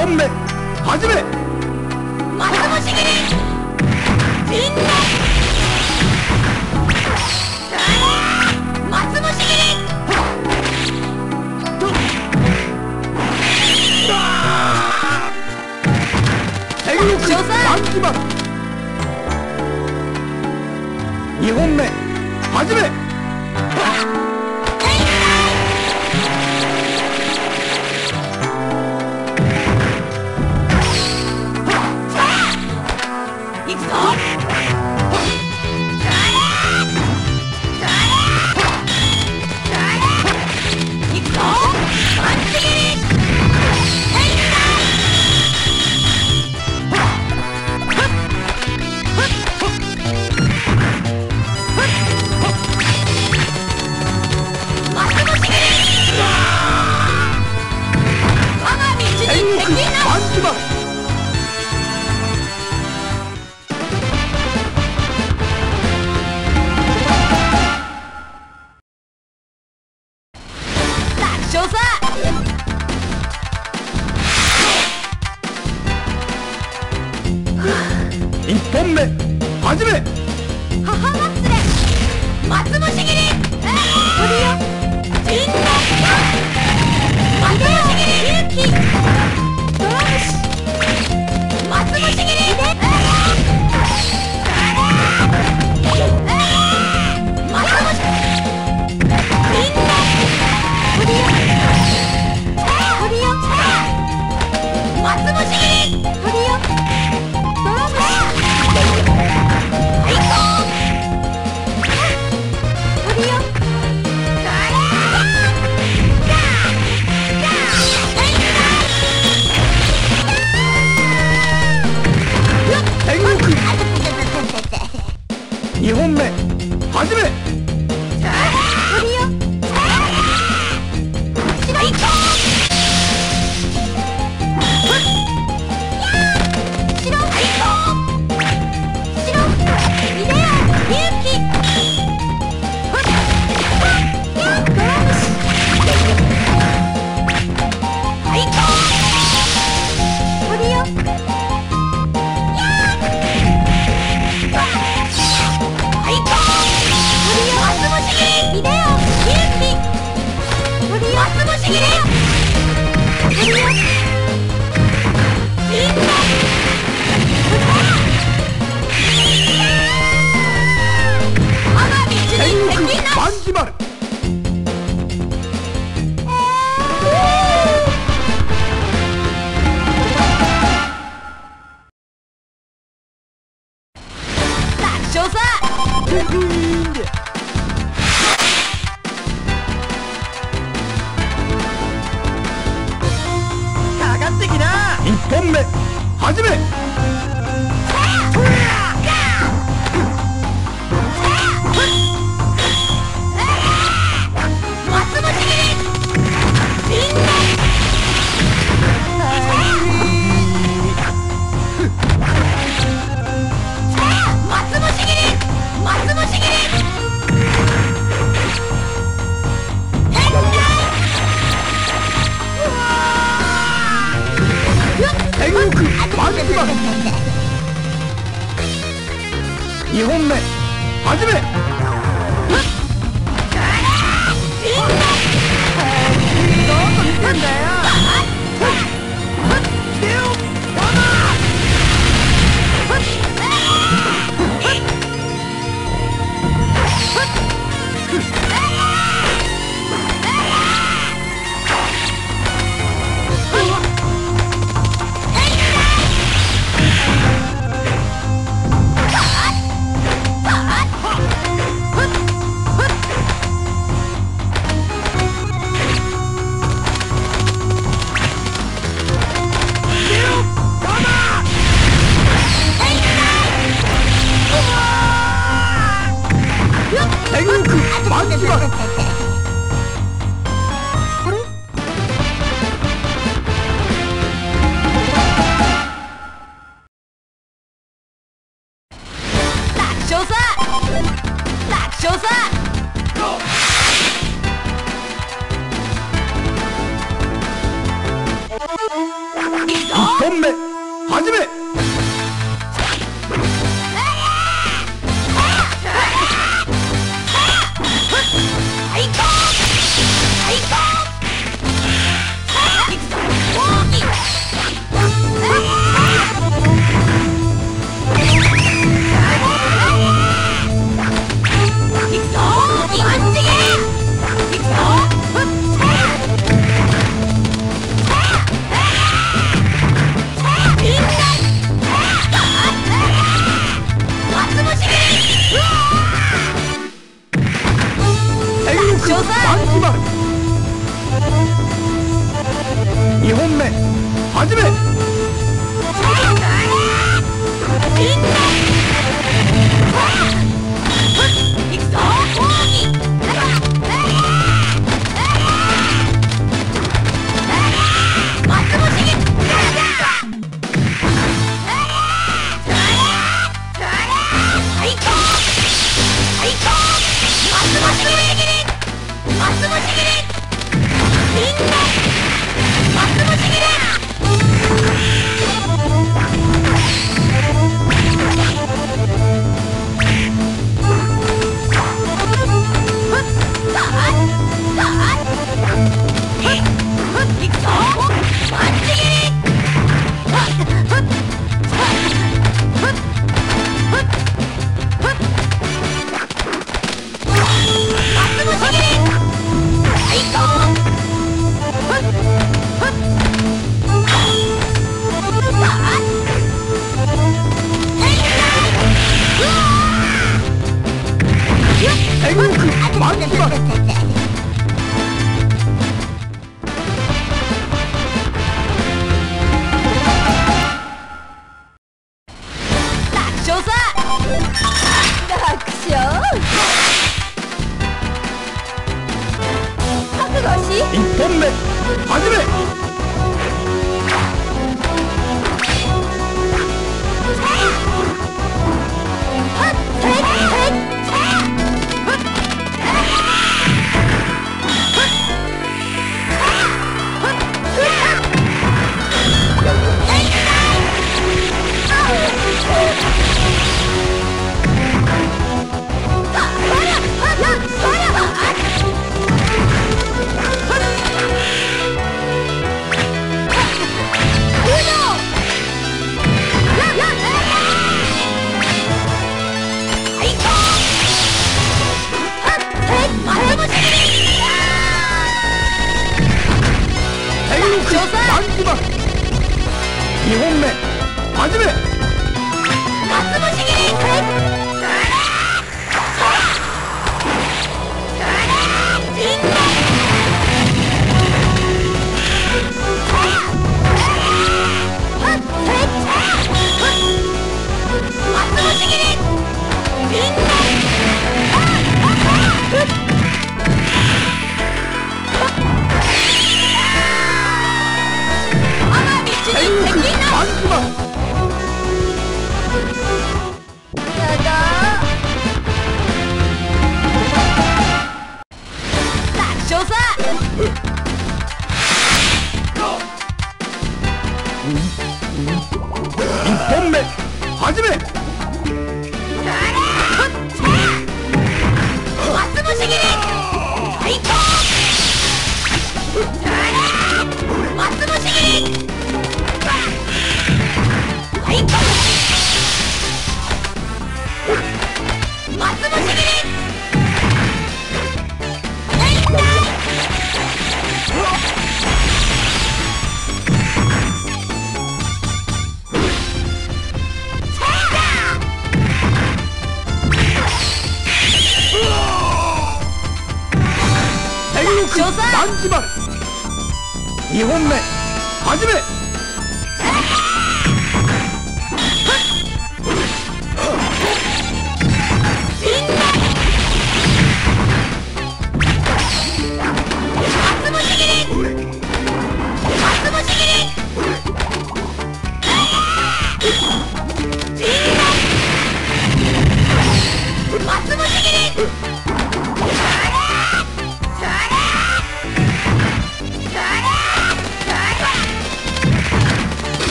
本目始め。またもしぎり陣松戦2本目始め。Hadi be! 2本目。始め。夏虫切り1本目始め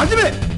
始め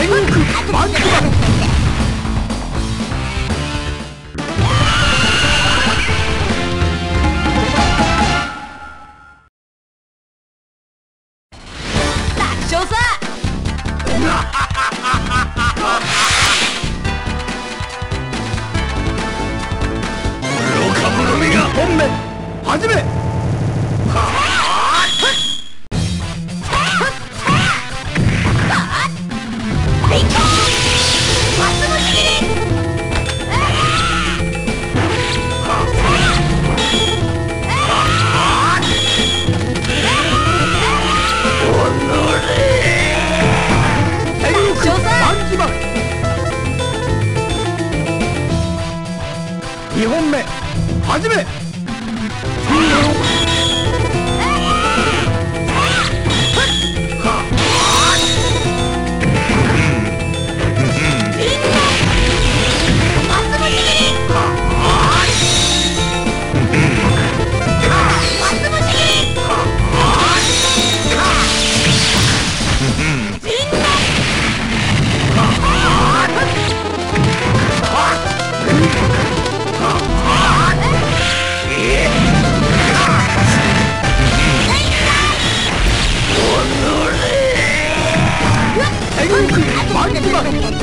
天国バックバック2本目。始め。あれ